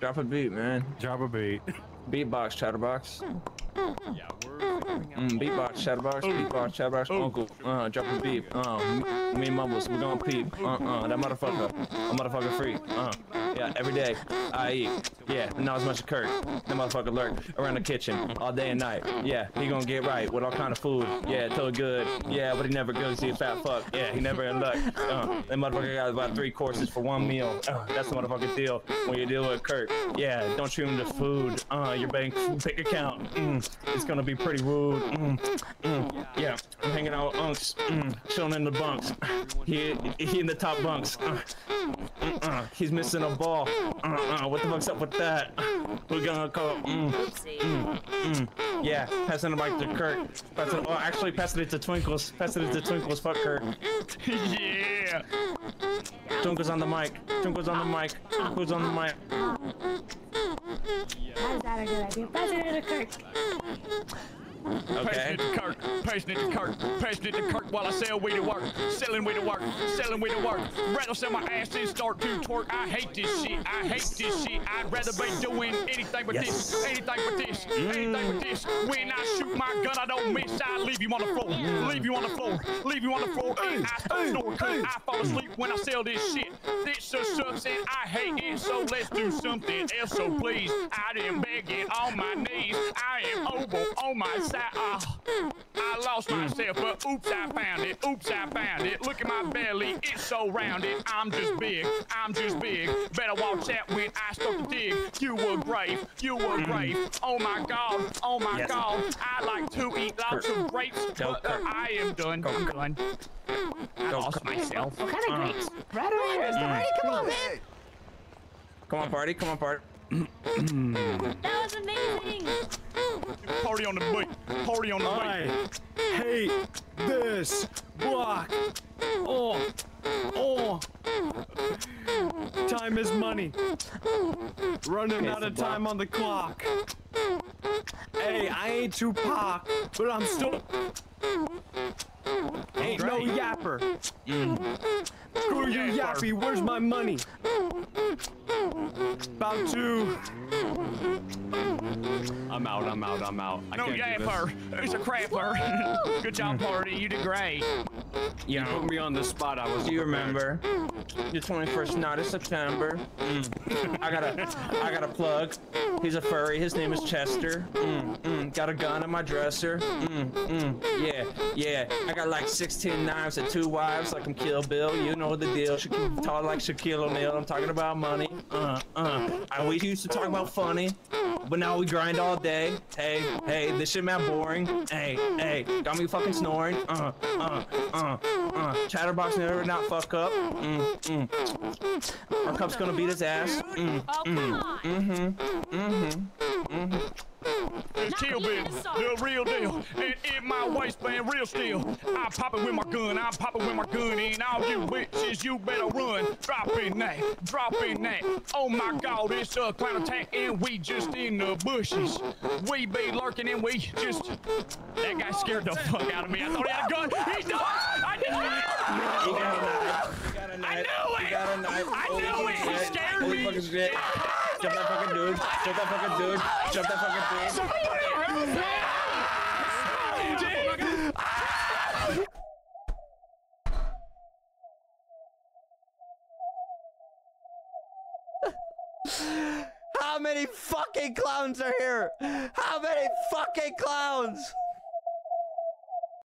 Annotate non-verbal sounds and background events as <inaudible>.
Drop a beat, man. Drop a beat. Beatbox, chatterbox. Yeah, we're figuring out Mm, beatbox, chatterbox, beatbox, chatterbox, uncle. Uh, drop a beat. Uh, me and Mumbles, we gon' peep. Uh, uh, that motherfucker, a motherfucker free. Uh, yeah, every day I eat. Yeah, not as much as Kirk. That motherfucker lurk around the kitchen all day and night. Yeah, he gonna get right with all kind of food. Yeah, totally good. Yeah, but he never goes. He a fat fuck. Yeah, he never in luck. Uh, that motherfucker got about three courses for one meal. Uh, that's the motherfucking deal when you deal with Kirk. Yeah, don't treat him to food. Uh, your bank bank account. Mm, it's gonna be pretty rude. Mm, mm, yeah, I'm hanging out with unks, mm, chilling in the bunks. He he in the top bunks. Uh, mm, he's missing a ball. Uh, what the fuck's up with that? We're gonna call. Mm, mm, yeah, passing the mic to Kirk. Passing, oh, actually, passing it to Twinkles. Passing it to Twinkles. Fuck Kirk. <laughs> yeah. Twinkles on the mic. Twinkles on the mic. Who's on the mic? How is that a good idea? Pass it to Kirk. Passing Okay. it to Kirk, passing it to Kirk, passing it to Kirk while I sell weed at work, selling weed at work, selling weed at work. Rattle sell my ass and start to twerk. I hate this shit. I hate this shit. I'd rather be doing anything but this, anything but this, anything but this. When I shoot my gun, I don't miss. I leave you on the floor, leave you on the floor, leave you on the floor, and I start snoring 'cause I fall asleep when I sell this shit. This just sucks and I hate it. So let's do something else. So please, I am begging on my knees. I am over on my side. Ah, I lost myself, but oops, I found it. Oops, I found it. Look at my belly, it's so rounded. I'm just big, I'm just big. Better watch out when I start to dig. You were grave, you were grave. Oh my god, oh my Yes. god. I like to eat lots of grapes, Go, but uh, I am done. I'm done. I lost myself. What kind of grapes? Right over here. The party. Come on, man. Come on, party. Come on, party. <clears throat> That was amazing. Party on the beat. Party on the beat. I hate this block. Oh, oh. Time is money. Running out of time on the clock. Hey, I ain't Tupac, but I'm still. Ain't no yapper. Screw you, yappy. Where's my money? About to. I'm out. I'm out. I'm out. I No can't do this. yapper. It's a crapper. <laughs> Good job, party. You did great. You Put me on the spot. I was. do you remember the 21st night of September? Mm. I got a, I got a plug. He's a furry. His name is Chester. Mm, mm. Got a gun in my dresser. Mm, mm. Yeah, yeah. I got like 16 knives and two wives, like I'm Kill Bill. You know the deal. Sha- Tall like Shaquille O'Neal. I'm talking about money. Uh, uh. I, we used to talk about funny. But now we grind all day. Hey, hey, this shit man boring. Hey, hey, got me fucking snoring. Uh, uh, uh, uh. Chatterbox never not fuck up. Mm, mm. Our cup's gonna beat his ass. Mm, on. mm-hmm, mm-hmm, mm-hmm. It's Kill Bill, the real deal. And in my waistband, real still. I pop it with my gun, I pop it with my gun. And all you bitches, you better run. Drop in that, drop in that. Oh my god, it's a clown attack, and we just in the bushes. We be lurking and we just. That guy scared the fuck out of me. I thought he had a gun. He does! I knew You it! got a knife. You got a knife. knew it! You got a knife. I knew it. He scared me. Fucking shit. Jump that fucking dude. Jump that fucking dude. Jump that fucking dude. How many fucking clowns are here? How many fucking clowns?